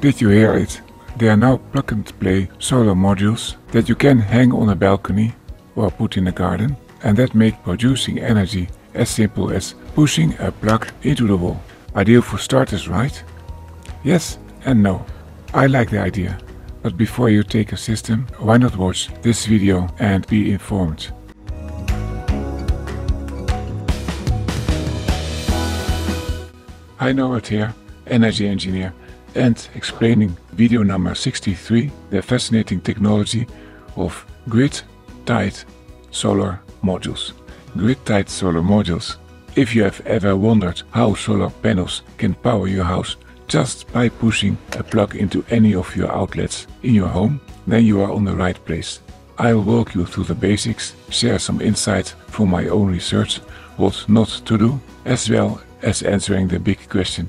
Did you hear it? They are now plug and play solar modules that you can hang on a balcony or put in a garden and that make producing energy as simple as pushing a plug into the wall. Ideal for starters, right? Yes and no. I like the idea. But before you take a system, why not watch this video and be informed? Hi Norbert here, energy engineer, and explaining video number 63, the fascinating technology of grid-tied solar modules. Grid-tied solar modules. If you have ever wondered how solar panels can power your house just by pushing a plug into any of your outlets in your home, then you are on the right place. I'll walk you through the basics, share some insights from my own research, what not to do, as well as answering the big question,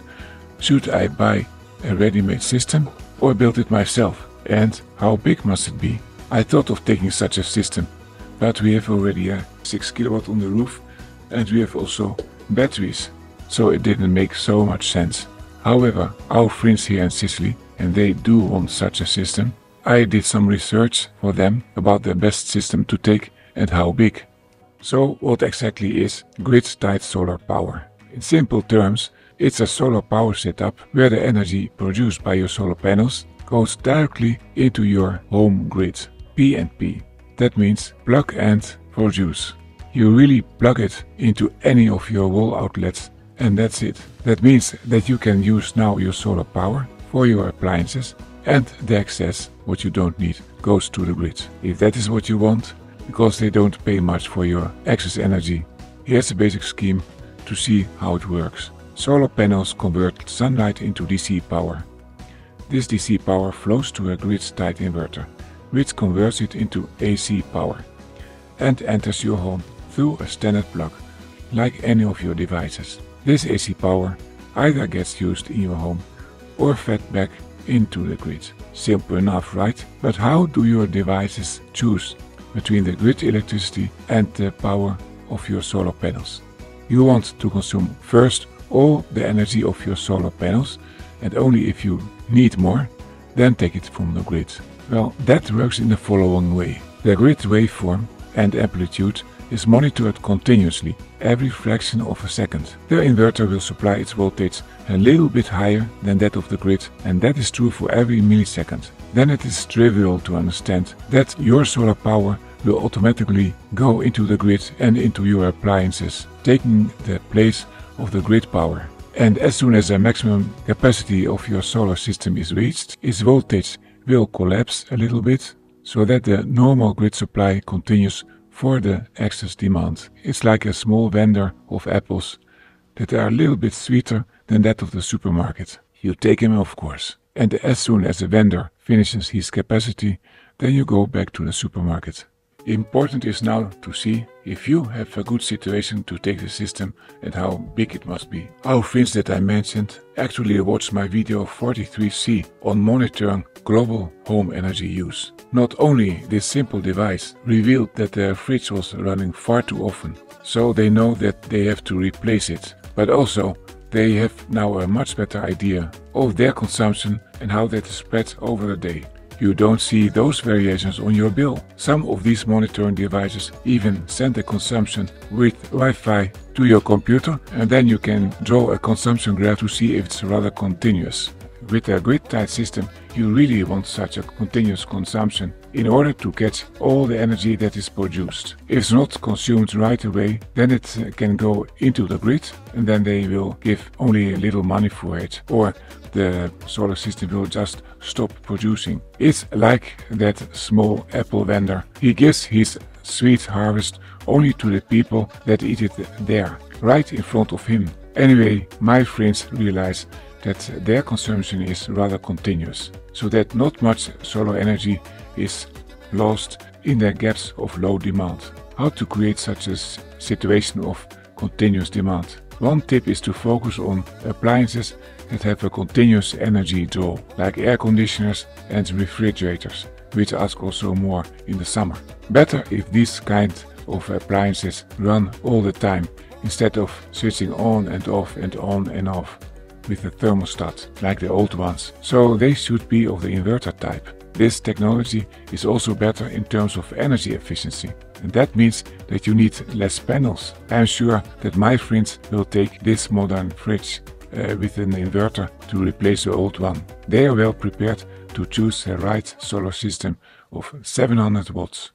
should I buy a ready-made system or build it myself? And how big must it be? I thought of taking such a system, but we have already a 6 kilowatt on the roof and we have also batteries, so it didn't make so much sense. However, our friends here in Sicily, and they do want such a system, I did some research for them about the best system to take and how big. So what exactly is grid-tied solar power? In simple terms, it's a solar power setup where the energy produced by your solar panels goes directly into your home grid, PNP. That means plug and produce. You really plug it into any of your wall outlets and that's it. That means that you can use now your solar power for your appliances and the excess, what you don't need, goes to the grid. If that is what you want, because they don't pay much for your excess energy, here's a basic scheme to see how it works. Solar panels convert sunlight into DC power. This DC power flows to a grid-tied inverter, which converts it into AC power and enters your home through a standard plug, like any of your devices. This AC power either gets used in your home or fed back into the grid. Simple enough, right? But how do your devices choose between the grid electricity and the power of your solar panels? You want to consume first all the energy of your solar panels and only if you need more, then take it from the grid. Well, that works in the following way. The grid waveform and amplitude is monitored continuously every fraction of a second. The inverter will supply its voltage a little bit higher than that of the grid and that is true for every millisecond. Then it is trivial to understand that your solar power will automatically go into the grid and into your appliances, taking the place of the grid power. And as soon as the maximum capacity of your solar system is reached, its voltage will collapse a little bit so that the normal grid supply continues for the excess demand. It's like a small vendor of apples that are a little bit sweeter than that of the supermarket. You take him of course, and as soon as the vendor finishes his capacity, then you go back to the supermarket. Important is now to see if you have a good situation to take the system and how big it must be. Our friends that I mentioned actually watched my video 43C on monitoring global home energy use. Not only this simple device revealed that their fridge was running far too often, so they know that they have to replace it, but also they have now a much better idea of their consumption and how that is spread over the day you don't see those variations on your bill. Some of these monitoring devices even send the consumption with Wi-Fi to your computer and then you can draw a consumption graph to see if it's rather continuous. With a grid-tied system, you really want such a continuous consumption in order to catch all the energy that is produced. If it's not consumed right away, then it uh, can go into the grid and then they will give only a little money for it. Or the solar system will just stop producing. It's like that small apple vendor. He gives his sweet harvest only to the people that eat it there, right in front of him. Anyway, my friends realize that their consumption is rather continuous, so that not much solar energy is lost in the gaps of low demand. How to create such a situation of continuous demand? One tip is to focus on appliances that have a continuous energy draw, like air conditioners and refrigerators, which ask also more in the summer. Better if these kind of appliances run all the time, instead of switching on and off and on and off. with a thermostat, like the old ones, so they should be of the inverter type. This technology is also better in terms of energy efficiency. And that means that you need less panels. I am sure that my friends will take this modern fridge uh, with an inverter to replace the old one. They are well prepared to choose the right solar system of 700 watts.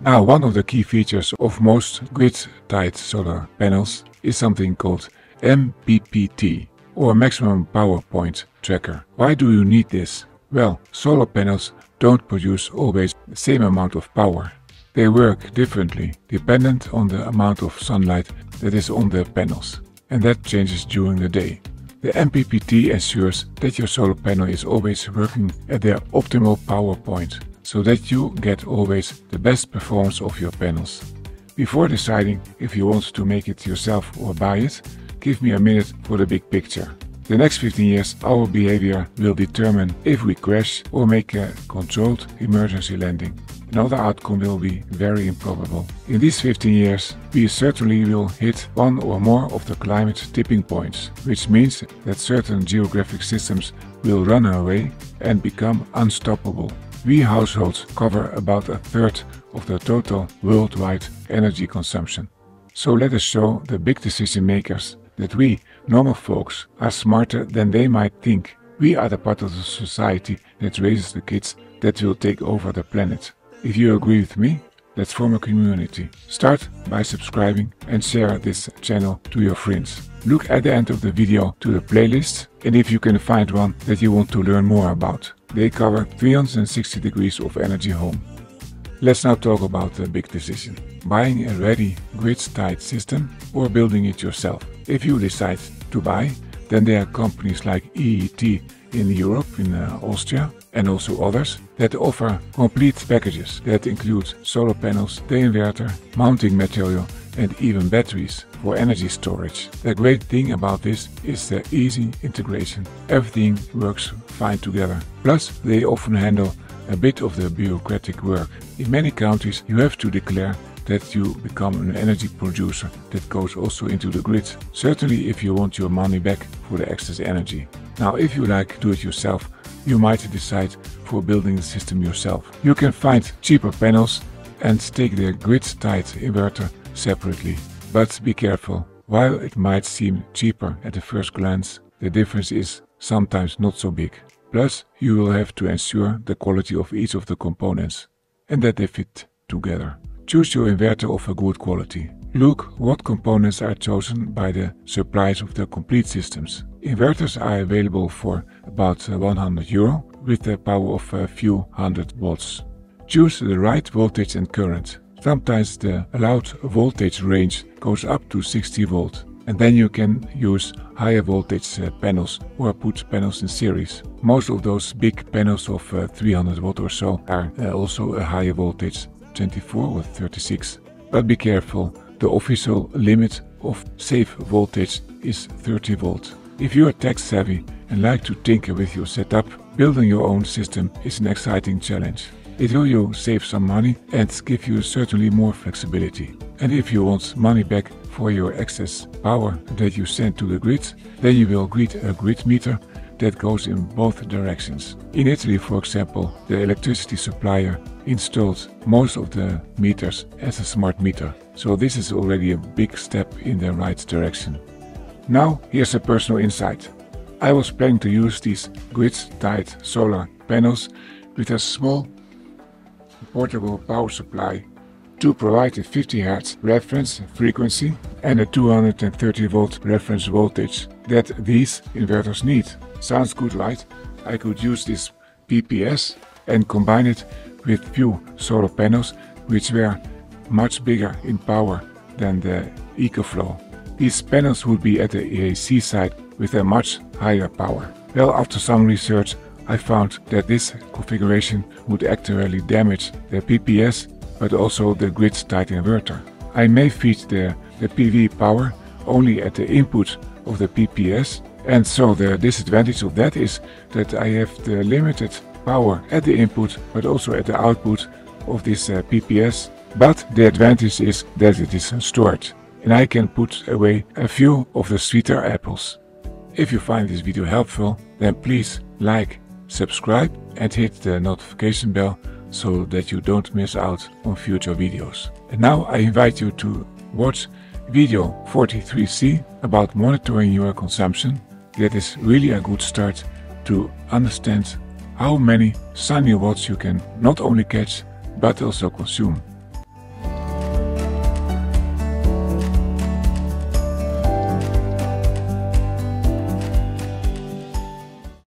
Now, one of the key features of most grid-tied solar panels is something called MPPT, or Maximum Power Point Tracker. Why do you need this? Well, solar panels don't produce always the same amount of power. They work differently, dependent on the amount of sunlight that is on the panels, and that changes during the day. The MPPT ensures that your solar panel is always working at their optimal power point, so that you get always the best performance of your panels. Before deciding if you want to make it yourself or buy it, give me a minute for the big picture. The next 15 years our behavior will determine if we crash or make a controlled emergency landing. Another outcome will be very improbable. In these 15 years, we certainly will hit one or more of the climate tipping points, which means that certain geographic systems will run away and become unstoppable. We households cover about a third of the total worldwide energy consumption. So let us show the big decision makers that we, normal folks, are smarter than they might think. We are the part of the society that raises the kids that will take over the planet. If you agree with me, let's form a community. Start by subscribing and share this channel to your friends. Look at the end of the video to the playlist and if you can find one that you want to learn more about. They cover 360 degrees of energy home. Let's now talk about the big decision. Buying a ready grid-tied system or building it yourself. If you decide to buy, then there are companies like EET in Europe, in uh, Austria, and also others that offer complete packages that include solar panels, the inverter, mounting material, and even batteries for energy storage. The great thing about this is the easy integration. Everything works fine together. Plus, they often handle a bit of the bureaucratic work. In many countries, you have to declare that you become an energy producer that goes also into the grid. Certainly if you want your money back for the excess energy. Now if you like do it yourself, you might decide for building the system yourself. You can find cheaper panels and take the grid-tied inverter separately. But be careful, while it might seem cheaper at the first glance, the difference is sometimes not so big. Plus, you will have to ensure the quality of each of the components and that they fit together. Choose your inverter of a good quality. Look what components are chosen by the suppliers of the complete systems. Inverters are available for about 100 euro with a power of a few hundred watts. Choose the right voltage and current. Sometimes the allowed voltage range goes up to 60 volt and then you can use higher voltage uh, panels or put panels in series. Most of those big panels of uh, 300 watt or so are uh, also a higher voltage, 24 or 36. But be careful, the official limit of safe voltage is 30 volt. If you are tech savvy and like to tinker with your setup, building your own system is an exciting challenge. It will you save some money and give you certainly more flexibility. And if you want money back for your excess power that you send to the grid, then you will get a grid meter that goes in both directions. In Italy, for example, the electricity supplier installed most of the meters as a smart meter. So this is already a big step in the right direction. Now, here's a personal insight. I was planning to use these grid-tied solar panels with a small portable power supply to provide a 50 Hz reference frequency and a 230 volt reference voltage that these inverters need. Sounds good, right? I could use this PPS and combine it with few solar panels which were much bigger in power than the EcoFlow. These panels would be at the AC side with a much higher power. Well, after some research, I found that this configuration would actually damage the PPS but also the grid-tied inverter. I may feed the, the PV power only at the input of the PPS and so the disadvantage of that is that I have the limited power at the input but also at the output of this uh, PPS but the advantage is that it is stored and I can put away a few of the sweeter apples. If you find this video helpful, then please like, subscribe and hit the notification bell so that you don't miss out on future videos. And now I invite you to watch video 43c about monitoring your consumption. That is really a good start to understand how many sunny watts you can not only catch but also consume.